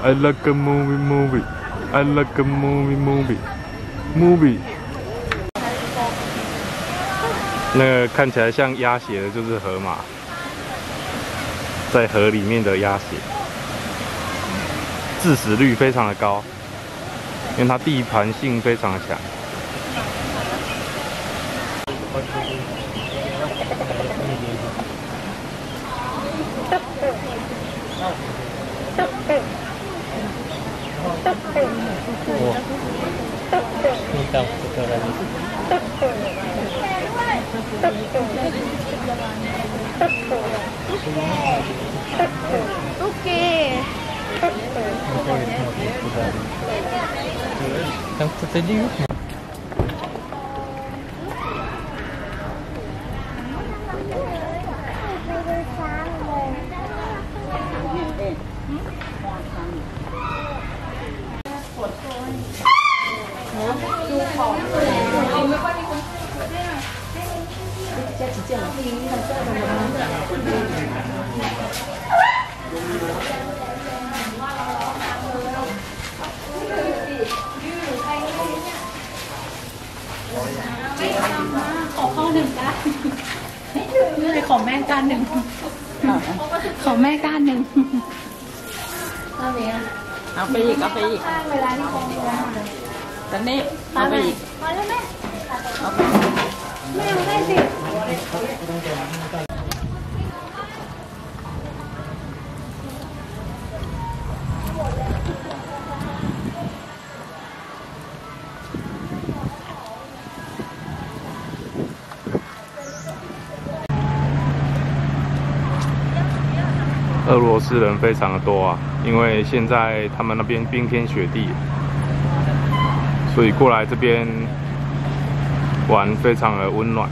I like a movie, movie. I like a movie, movie. Movie。那个看起来像鸭血的就是河马，在河里面的鸭血，致死率非常的高，因为它地盘性非常的强。Там кто-то дивит. Hãy subscribe cho kênh Ghiền Mì Gõ Để không bỏ lỡ những video hấp เลยขอแม่ก้านหนึ่งขอแม่ก้านหนึ่งเอาไปเอาไปอีก เอาไปอีกเวลาที่คงตอนนี้เอาไปอีกมอแล้วแม่เอาไปแม่ได้สิ俄罗斯人非常的多啊，因为现在他们那边冰天雪地，所以过来这边玩非常的温暖。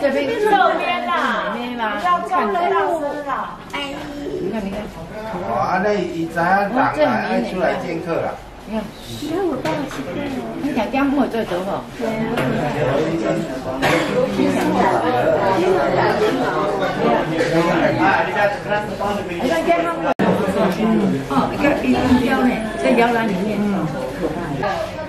这边这边啦，要教老师啦。哎，你看你看，我安内伊仔阿爸阿出来听课啦。你看，下午到几点？你讲木在做吼？对对啊。你家是他你看，你看，哦，一个一个呢，在摇篮里面。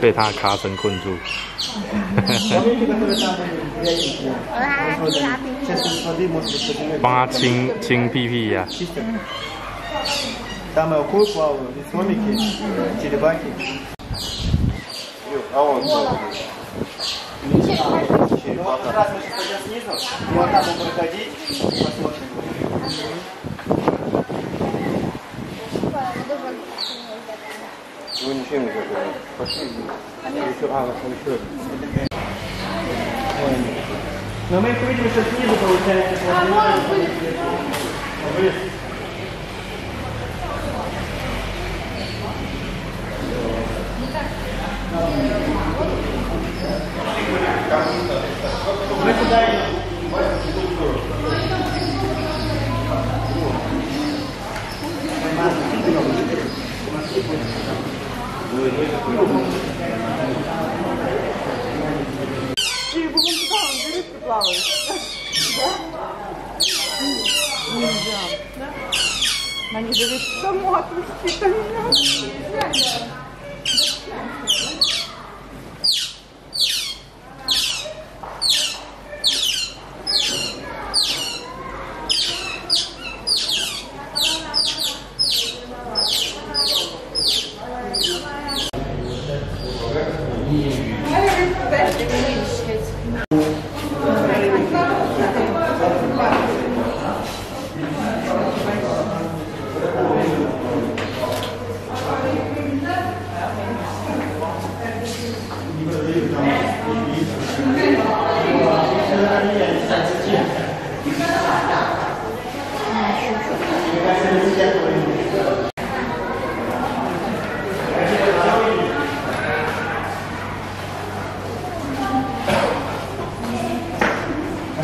被他咔声困住，帮他清清屁屁呀。Вы ничем не забыли. Пошли. Еще, а, еще. Но мы их увидим, что снизу получается. А, может быть. А мы куда-нибудь. плаваешь. Да? Нельзя. Да? Они говорят, само отпусти, там нельзя.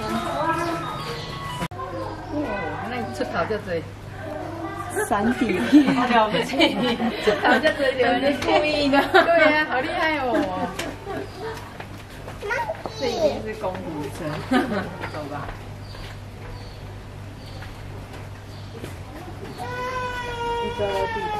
哦，那你出草就追，三弟，好了不起，出草就追，有点故意的，对啊，好厉害哦，这已经是公主车，走吧，一个。